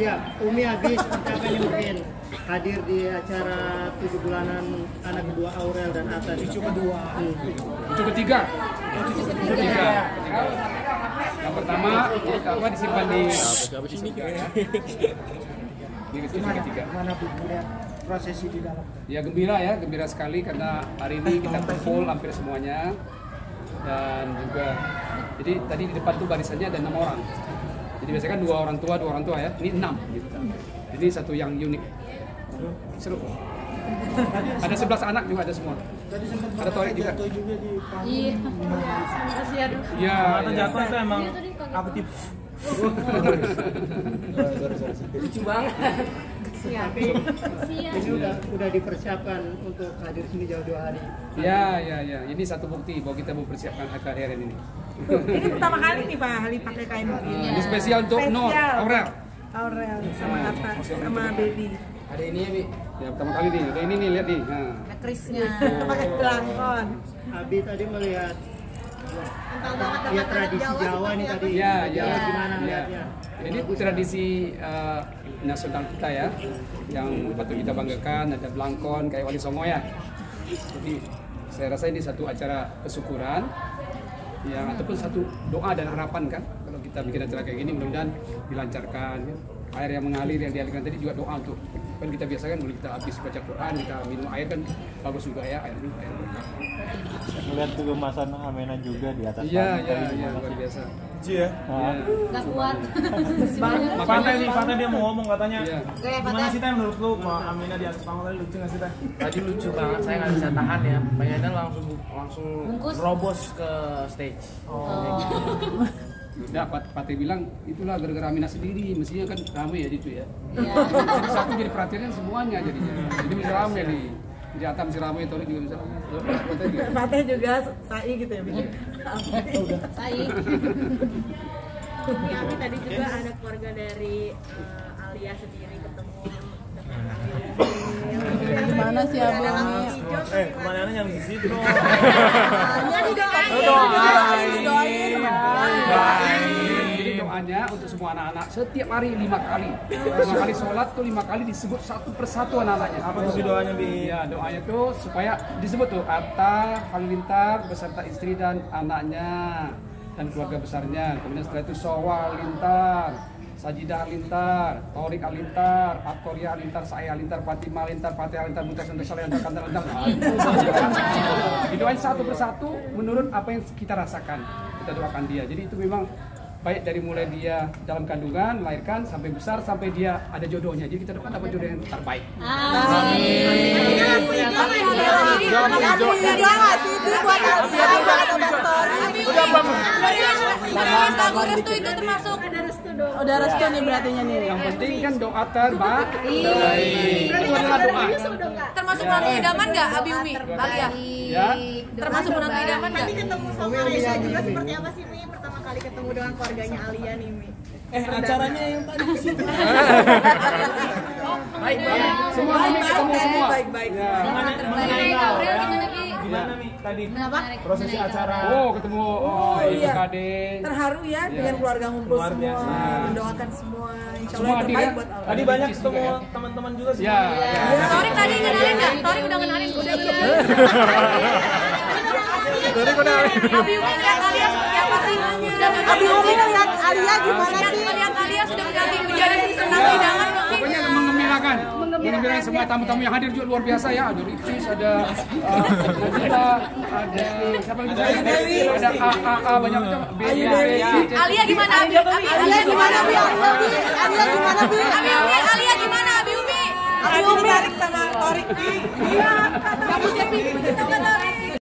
Iya, Umi habis yang mungkin hadir di acara tujuh bulanan anak kedua Aurel dan Atta. Cucu kedua. Itu ketiga. Ketiga. Yang pertama apa disimpan di di ketiga. ketiga. Mana Bu melihat prosesi di dalam? Ya gembira ya, gembira sekali karena hari ini kita kumpul hampir semuanya dan juga jadi tadi di depan tuh barisannya ada enam orang. Jadi biasanya kan dua orang tua, dua orang tua ya, ini enam gitu. Ini satu yang unik. Seru. Ada 11 anak juga ada semua. Ada Torik juga. Iya. Makasih ya. Iya. Atau iya. jatuh itu emang Iya, kagak. aku tips. Lucu banget. Tapi Siap. ini udah udah dipersiapkan untuk hadir sini jauh dua hari. Ya, ya, ya. Ini satu bukti bahwa kita mempersiapkan HKRN ini. Ini pertama kali nih Pak Ali pakai kain begini. Ini spesial untuk Nur. Aurel. Aurel sama Atta sama Baby. Ada ini ya, Bi. Ya pertama kali nih. Kayak ini nih lihat nih. Nah. Ada Krisnya. Pakai belangkon. Abi tadi melihat Banget ya tradisi Jawa nih tadi. Ya, ya. Gimana ya. melihatnya? Ini tradisi eh, nasional kita ya, yang patut kita banggakan. Ada belangkon kayak Wali Songo ya. Jadi saya rasa ini satu acara kesyukuran yang ataupun satu doa dan harapan kan kalau kita bikin acara kayak gini mudah-mudahan dilancarkan ya. air yang mengalir yang dialirkan tadi juga doa untuk kan kita biasa kan kalau kita habis baca Quran kita minum air kan bagus juga ya air ini air berkah. Melihat kegemasan Amena juga di atas iya panggung iya tadi iya gimana? luar biasa Lucu ya. Iya. Gak kuat. Banyak. Fatah nih, Fatah dia mau ngomong katanya. Iya. Oke, Gimana sih Teh menurut lu mau Amina di atas panggung tadi lucu nggak sih Teh? Tadi lucu banget, saya nggak bisa tahan ya. Pengennya langsung langsung robos ke stage. Oh. Udah, Pat Patih bilang itulah gara-gara Amina sendiri, mestinya kan rame ya itu ya. Iya. Jadi satu jadi perhatiannya semuanya jadinya. Jadi bisa rame nih. Jadi Atam si rame, Tori juga bisa rame. Patih juga. Sai gitu ya bikin. Sai. Ini Ami tadi juga ada keluarga dari eh, Alia sendiri ketemu dengan Alia. Gimana sih Abi? Eh, pertanyaannya yang di situ. Jadi doanya untuk semua anak-anak setiap hari lima kali. Lima kali sholat tuh lima kali disebut satu persatu anak-anaknya. Apa tuh doanya Bi? Iya, doanya tuh supaya disebut tuh Atta Halilintar beserta istri dan anaknya dan keluarga besarnya. Kemudian setelah itu Sowa Lintar, Sajidah Lintar, Torik Alintar, Aktoria Alintar, saya Alintar, Fatimah Alintar, Fatih Alintar, Mutas Alintar, Saleh Alintar, Kantar Alintar. Itu Didoain satu persatu menurut apa yang kita rasakan. Kita doakan dia. Jadi itu memang baik dari mulai dia dalam kandungan, melahirkan sampai besar sampai dia ada jodohnya. Jadi kita doakan dapat jodoh yang terbaik. Lagu restu itu termasuk Udah restu nih berartinya nih. Yang penting kan doa terbaik. Itu adalah doa. termasuk menantu idaman nggak Abi Umi? Alia. Ya. Termasuk menantu idaman nggak? Tadi ketemu sama Alia juga seperti apa sih Mi? Pertama kali ketemu dengan keluarganya Alia nih Mi. Eh, acaranya yang tadi di situ. Baik, baik. Semua ketemu semua. Baik-baik. Ya. Terbaik. Aurel gimana Ki? Gimana tadi Kenapa? prosesi acara? Oh, ketemu oh, iya. Kade. Terharu ya dengan keluarga ngumpul semua, mendoakan semua. Insya Semua Allah yang terbaik ya. buat Allah. Tadi banyak ketemu teman-teman juga sih. Ya, ya. Torik tadi kenalin nggak? Torik udah kenalin, udah kenalin. Kok dari Abi Umi lihat Alia seperti apa sih? Sudah Abi Umi lihat Alia gimana Lihat sih? lihat Alia sudah menjadi menjadi nggak sih? Pokoknya mengembirakan. Mengembirakan semua tamu-tamu yang hadir juga luar biasa ya. Ada Ricis, ada uh, Najila, ada siapa lagi? Ada AAA banyak macam. Alia gimana? Abi Abi Alia gimana? Abi Alia gimana Bi? Abi Umi Alia gimana? Abi Umi Abi Umi tarik sama Torik. Kamu jadi